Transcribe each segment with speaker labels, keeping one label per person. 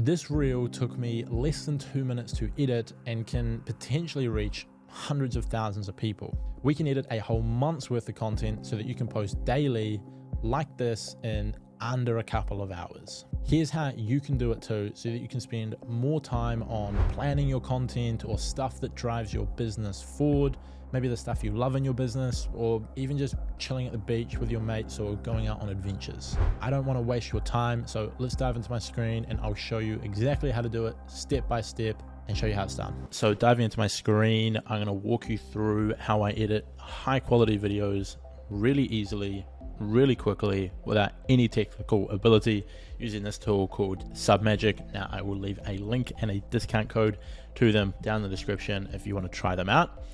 Speaker 1: This reel took me less than two minutes to edit and can potentially reach hundreds of thousands of people. We can edit a whole month's worth of content so that you can post daily like this in under a couple of hours. Here's how you can do it too so that you can spend more time on planning your content or stuff that drives your business forward maybe the stuff you love in your business, or even just chilling at the beach with your mates or going out on adventures. I don't want to waste your time, so let's dive into my screen and I'll show you exactly how to do it step by step and show you how it's done. So diving into my screen, I'm going to walk you through how I edit high quality videos really easily, really quickly without any technical ability using this tool called Submagic. Now I will leave a link and a discount code to them down in the description if you want to try them out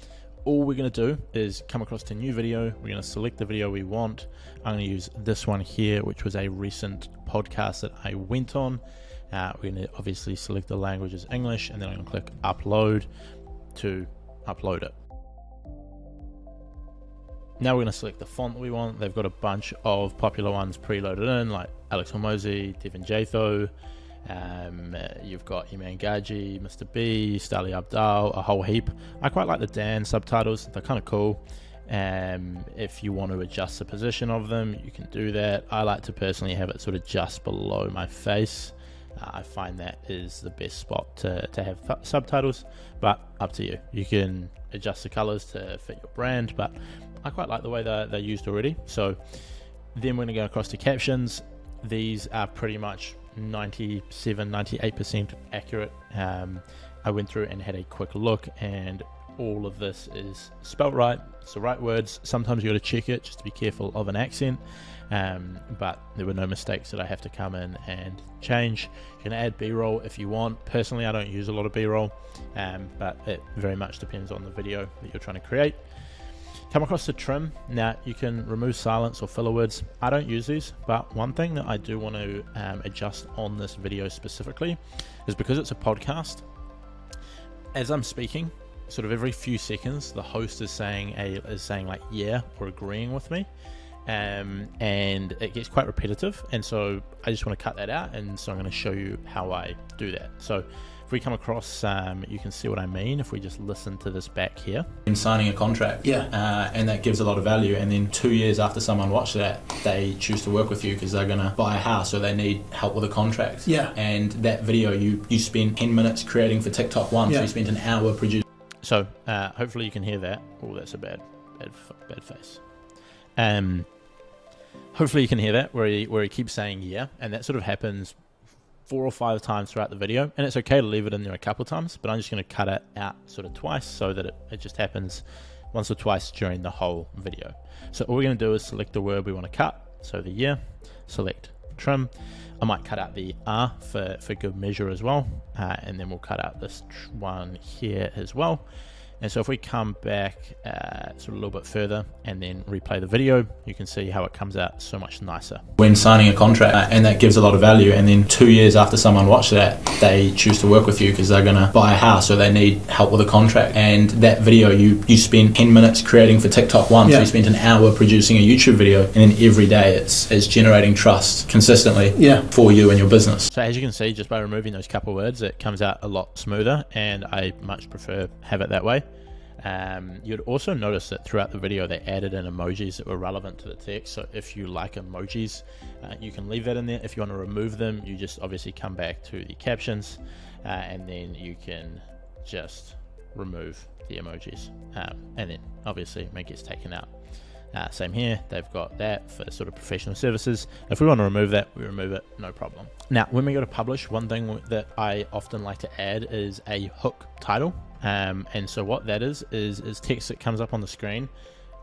Speaker 1: all we're going to do is come across to new video. We're going to select the video we want. I'm going to use this one here, which was a recent podcast that I went on. Uh, we're going to obviously select the language as English, and then I'm going to click upload to upload it. Now we're going to select the font that we want. They've got a bunch of popular ones preloaded in, like Alex Hormozi, Devin Jatho, um, uh, you've got Iman Gadzhi, MrBeast, Ali Abdaal, a whole heap. I quite like the Dan subtitles, they're kind of cool. Um, if you want to adjust the position of them, you can do that. I like to personally have it sort of just below my face. Uh, I find that is the best spot to, to have subtitles, but up to you. You can adjust the colors to fit your brand, but I quite like the way they're, they're used already. So then we're going to go across to captions. These are pretty much 97, 98% accurate. Um, I went through and had a quick look, and all of this is spelt right. It's the right words. Sometimes you got to check it just to be careful of an accent. Um, but there were no mistakes that I have to come in and change. You can add B-roll if you want. Personally, I don't use a lot of B-roll, um, but it very much depends on the video that you're trying to create. Come across the trim. Now you can remove silence or filler words. I don't use these, but one thing that I do want to um, adjust on this video specifically is because it's a podcast. As I'm speaking, sort of every few seconds, the host is saying a is saying like yeah or agreeing with me. Um, and it gets quite repetitive and so I just want to cut that out and so I'm going to show you how I do that so we come across, um, you can see what I mean if we just listen to this back here.
Speaker 2: In signing a contract,
Speaker 1: yeah,
Speaker 2: uh, and that gives a lot of value. And then two years after someone watched that, they choose to work with you because they're gonna buy a house or they need help with a contract.
Speaker 1: Yeah,
Speaker 2: and that video you you spend ten minutes creating for TikTok one, yeah. so you spent an hour producing.
Speaker 1: So uh, hopefully you can hear that. Oh, that's a bad, bad, bad face. Um, hopefully you can hear that where he where he keeps saying yeah, and that sort of happens four or five times throughout the video, and it's okay to leave it in there a couple times, but I'm just going to cut it out sort of twice so that it, it just happens once or twice during the whole video. So all we're going to do is select the word we want to cut, so the year, select trim. I might cut out the R for, for good measure as well, uh, and then we'll cut out this one here as well. And so if we come back uh, sort of a little bit further and then replay the video, you can see how it comes out so much nicer.
Speaker 2: When signing a contract, uh, and that gives a lot of value, and then two years after someone watched that, they choose to work with you because they're going to buy a house or they need help with a contract. And that video you, you spend 10 minutes creating for TikTok one, yeah. so you spent an hour producing a YouTube video, and then every day it's, it's generating trust consistently
Speaker 1: yeah.
Speaker 2: for you and your business.
Speaker 1: So as you can see, just by removing those couple words, it comes out a lot smoother, and I much prefer have it that way. Um, you'd also notice that throughout the video they added in emojis that were relevant to the text. So if you like emojis, uh, you can leave that in there. If you want to remove them, you just obviously come back to the captions uh, and then you can just remove the emojis. Um, and then obviously it taken out. Uh, same here, they've got that for sort of professional services. If we want to remove that, we remove it, no problem. Now, when we go to publish, one thing that I often like to add is a hook title. Um, and so what that is, is, is text that comes up on the screen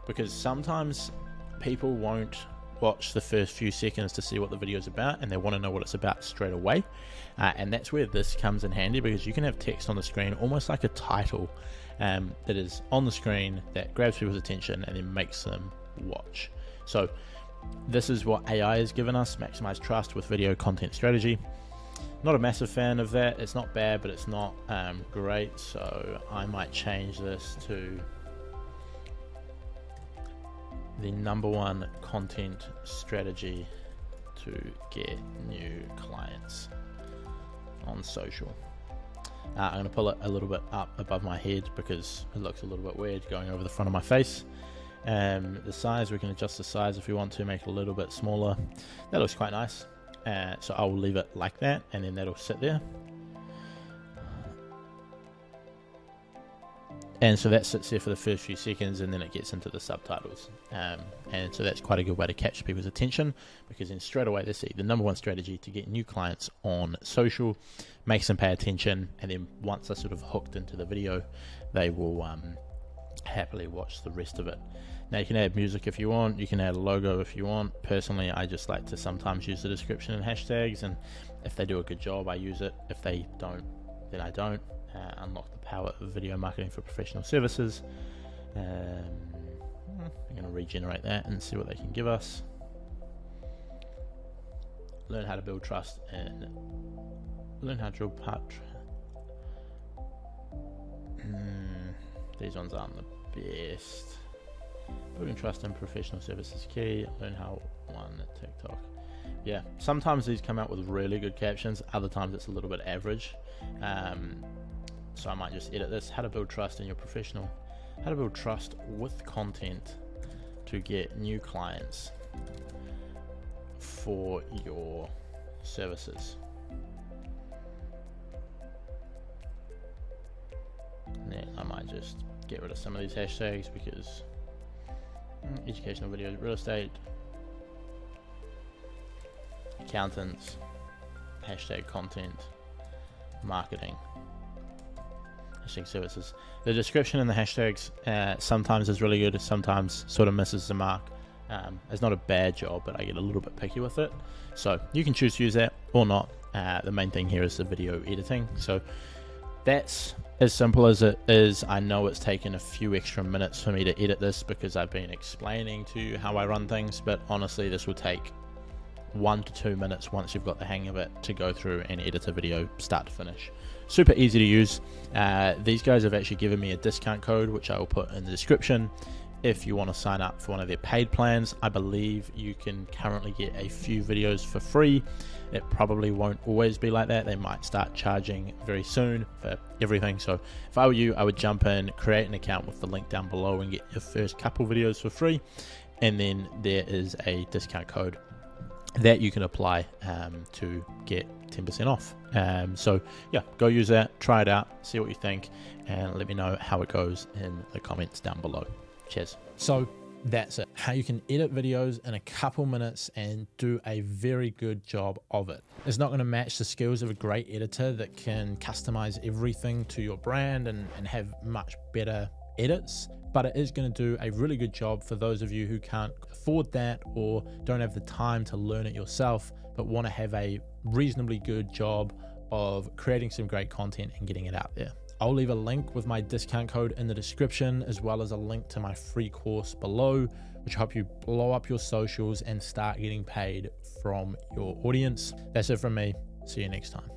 Speaker 1: because sometimes people won't watch the first few seconds to see what the video is about and they want to know what it's about straight away. Uh, and that's where this comes in handy because you can have text on the screen almost like a title um, that is on the screen that grabs people's attention and then makes them watch. So this is what AI has given us, maximize trust with video content strategy. Not a massive fan of that. It's not bad, but it's not um, great. So I might change this to the number one content strategy to get new clients on social. Uh, I'm going to pull it a little bit up above my head because it looks a little bit weird going over the front of my face. Um, the size, we can adjust the size if we want to, make it a little bit smaller. That looks quite nice. Uh, so I'll leave it like that and then that'll sit there. and so that sits there for the first few seconds and then it gets into the subtitles um, and so that's quite a good way to catch people's attention because then straight away they see the number one strategy to get new clients on social makes them pay attention and then once they're sort of hooked into the video they will um, happily watch the rest of it now you can add music if you want you can add a logo if you want personally i just like to sometimes use the description and hashtags and if they do a good job i use it if they don't then i don't uh, unlock the power of video marketing for professional services. Um, I'm going to regenerate that and see what they can give us. Learn how to build trust and learn how to drill part. Mm, these ones aren't the best. Building trust in professional services key. Learn how one TikTok. Yeah, sometimes these come out with really good captions. Other times it's a little bit average. Um, so I might just edit this. How to build trust in your professional. How to build trust with content to get new clients for your services. And then I might just get rid of some of these hashtags because educational videos, real estate, accountants, hashtag content, marketing hashtag services. The description and the hashtags uh, sometimes is really good, sometimes sort of misses the mark. Um, it's not a bad job, but I get a little bit picky with it. So you can choose to use that or not. Uh, the main thing here is the video editing. So that's as simple as it is. I know it's taken a few extra minutes for me to edit this because I've been explaining to you how I run things, but honestly, this will take one to two minutes once you've got the hang of it to go through and edit a video start to finish. Super easy to use. Uh, these guys have actually given me a discount code, which I will put in the description. If you want to sign up for one of their paid plans, I believe you can currently get a few videos for free. It probably won't always be like that. They might start charging very soon for everything. So if I were you, I would jump in, create an account with the link down below and get your first couple videos for free. And then there is a discount code that you can apply um, to get 10% off. Um, so, yeah, go use that, try it out, see what you think, and let me know how it goes in the comments down below. Cheers. So, that's it. How you can edit videos in a couple minutes and do a very good job of it. It's not going to match the skills of a great editor that can customize everything to your brand and, and have much better edits, but it is going to do a really good job for those of you who can't afford that or don't have the time to learn it yourself, but want to have a reasonably good job of creating some great content and getting it out there. I'll leave a link with my discount code in the description, as well as a link to my free course below, which help you blow up your socials and start getting paid from your audience. That's it from me. See you next time.